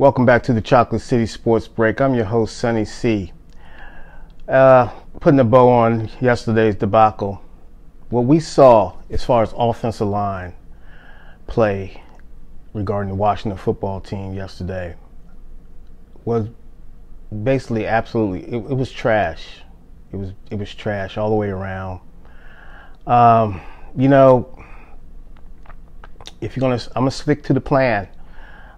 Welcome back to the Chocolate City Sports Break. I'm your host, Sonny C. Uh, putting a bow on yesterday's debacle. What we saw as far as offensive line play regarding the Washington football team yesterday was basically absolutely it, it was trash. It was it was trash all the way around. Um, you know, if you're gonna, I'm gonna stick to the plan.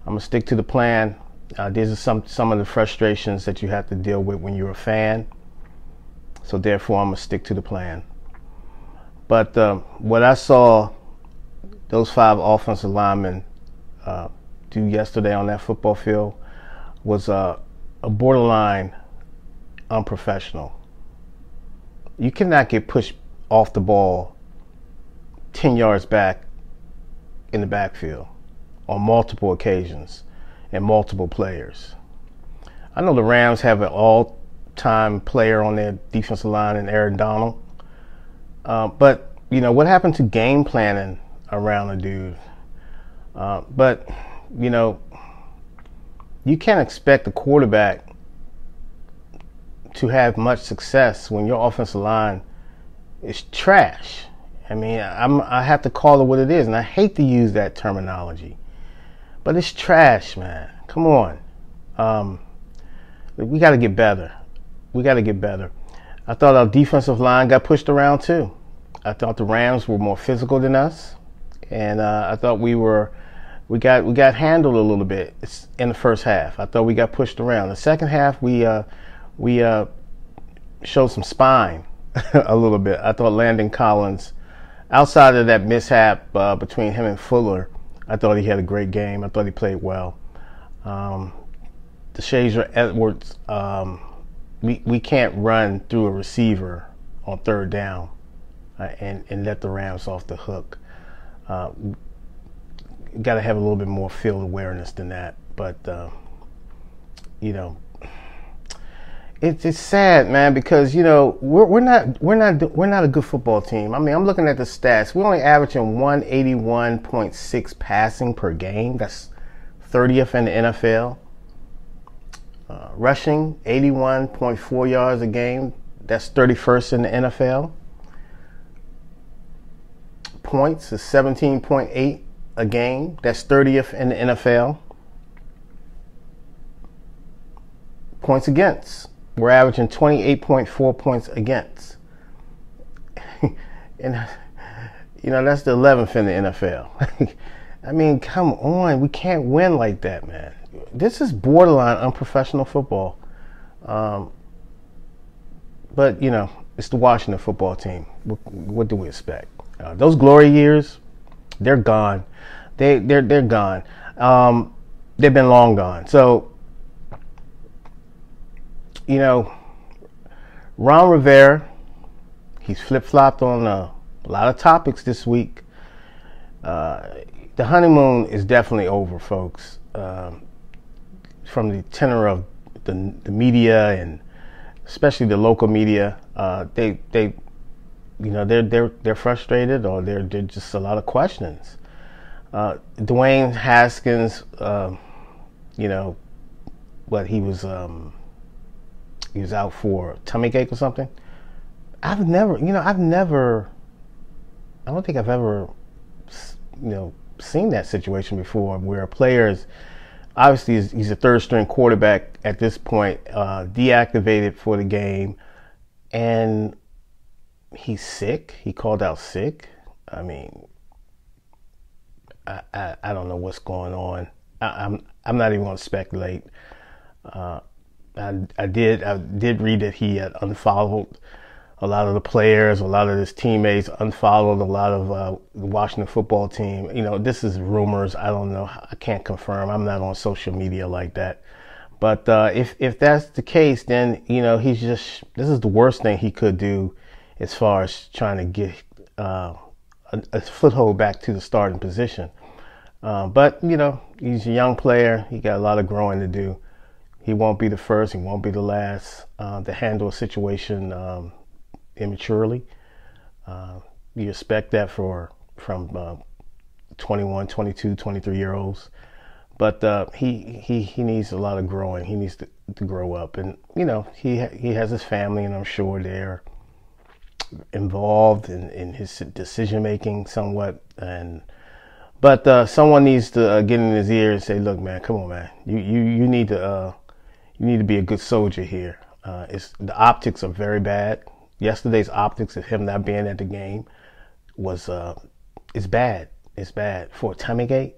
I'm gonna stick to the plan. Uh, these are some some of the frustrations that you have to deal with when you're a fan. So therefore, I'm gonna stick to the plan. But uh, what I saw those five offensive linemen uh, do yesterday on that football field was uh, a borderline unprofessional. You cannot get pushed off the ball 10 yards back in the backfield on multiple occasions and multiple players. I know the Rams have an all time player on their defensive line in Aaron Donald. Uh, but, you know, what happened to game planning around a dude? Uh, but, you know, you can't expect a quarterback to have much success when your offensive line is trash. I mean, I'm, I have to call it what it is, and I hate to use that terminology, but it's trash, man. Come on, um, we got to get better. We got to get better. I thought our defensive line got pushed around too. I thought the Rams were more physical than us, and uh, I thought we were we got we got handled a little bit in the first half. I thought we got pushed around. The second half, we uh, we uh, showed some spine a little bit. I thought Landon Collins, outside of that mishap uh, between him and Fuller, I thought he had a great game. I thought he played well. Um, Deshazor Everett, um, we we can't run through a receiver on third down uh, and and let the Rams off the hook. Uh, got to have a little bit more field awareness than that. But uh, you know, it's it's sad, man, because you know we're we're not we're not we're not a good football team. I mean, I'm looking at the stats. We're only averaging 181.6 passing per game. That's 30th in the NFL. Uh, rushing 81.4 yards a game. That's 31st in the NFL. Points is 17.8 a game. That's 30th in the NFL. Points against. We're averaging 28.4 points against. and, you know, that's the 11th in the NFL. I mean, come on. We can't win like that, man. This is borderline unprofessional football. Um, but, you know, it's the Washington football team. What, what do we expect? Uh, those glory years, they're gone. They they're they're gone. Um, they've been long gone. So you know, Ron Rivera, he's flip flopped on a, a, lot of topics this week. Uh, the honeymoon is definitely over, folks. Um, from the tenor of the, the media and especially the local media, uh, they they you know they're they're they're frustrated or they're they're just a lot of questions. Uh, Dwayne Haskins, uh, you know, what he was um, he was out for tummy ache or something. I've never, you know, I've never, I don't think I've ever, you know, seen that situation before where a player is obviously he's a third string quarterback at this point, uh, deactivated for the game, and he's sick. He called out sick. I mean, I, I, I don't know what's going on. I, am I'm, I'm not even going to speculate. Uh, I, I did I did read that he had unfollowed a lot of the players, a lot of his teammates unfollowed a lot of uh, the Washington football team. You know, this is rumors. I don't know. I can't confirm. I'm not on social media like that. But uh, if if that's the case, then you know he's just this is the worst thing he could do as far as trying to get uh, a, a, foothold back to the starting position. Uh, but you know he's a young player. He got a lot of growing to do. He won't be the first. He won't be the last uh, to handle a situation um, immaturely. Uh, you expect that for from uh, 21, 22, 23 year olds. but uh, he he he needs a lot of growing. He needs to, to grow up, and you know he he has his family, and I'm sure they're involved in, in his decision making somewhat. And but uh, someone needs to uh, get in his ear and say, "Look, man, come on, man. You you you need to uh, you need to be a good soldier here. Uh, it's the optics are very bad. Yesterday's optics of him not being at the game was uh, is bad. It's bad for Tommygate.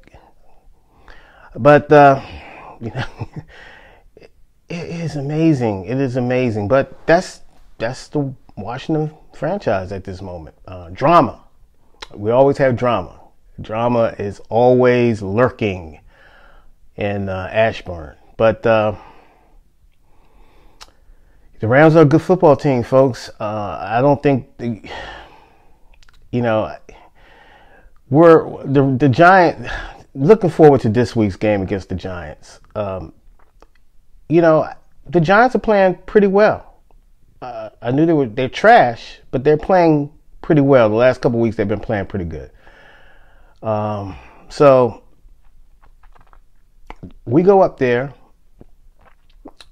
But uh, you know, it is amazing. It is amazing. But that's that's the Washington franchise at this moment. Uh, drama. We always have drama. Drama is always lurking in uh, Ashburn. But uh, the Rams are a good football team, folks. Uh, I don't think, the, you know, we're the the Giant. Looking forward to this week's game against the Giants. Um, you know, the Giants are playing pretty well uh, I knew they were they're trash, but they're playing pretty well. The last couple weeks they've been playing pretty good. Um, so we go up there,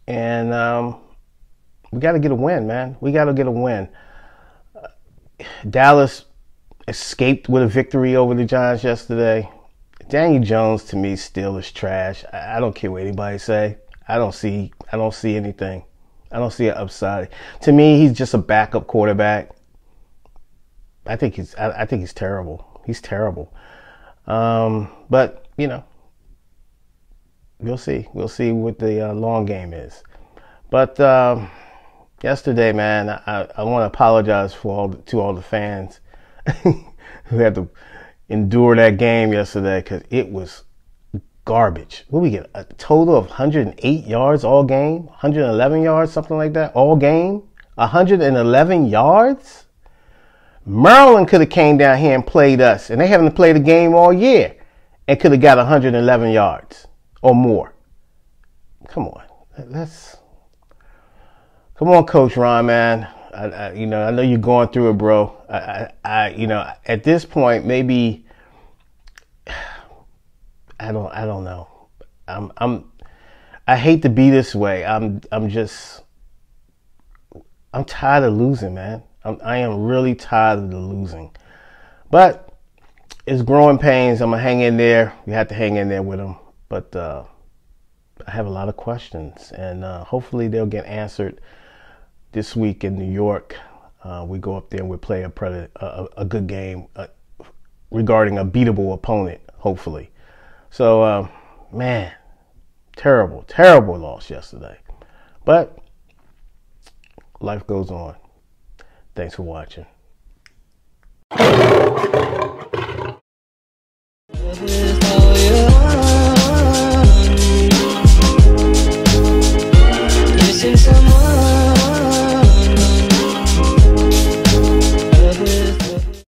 and um, we got to get a win, man. We got to get a win. Dallas escaped with a victory over the Giants yesterday. Daniel Jones to me still is trash. I, I don't care what anybody say. I don't see I don't see anything. I don't see an upside. To me, he's just a backup quarterback. I think he's I, I think he's terrible. He's terrible. Um, but you know, we'll see. We'll see what the uh, long game is. But um, yesterday, man, I, I want to apologize for all to all the fans who had to endure that game yesterday because it was garbage. What we get? A total of 108 yards all game, 111 yards, something like that, all game. 111 yards. Maryland could have came down here and played us, and they haven't played a game all year, and could have got 111 yards or more. Come on, that's come on, Coach Ron, man. I, I, you know, I know you're going through it, bro. I, I, you know, at this point, maybe I don't I don't know. I'm I'm I hate to be this way. I'm I'm just I'm tired of losing, man. I'm, I am really tired of the losing. But it's growing pains. I'm gonna hang in there. We have to hang in there with them. But uh, I have a lot of questions, and uh, hopefully they'll get answered this week in New York. Uh, we go up there and we play a, a, a good game uh, regarding a beatable opponent. Hopefully. So, uh, man, terrible, terrible loss yesterday. But life goes on. Thanks for watching.